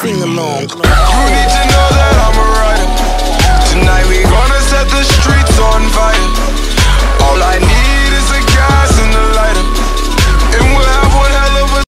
sing along. You need to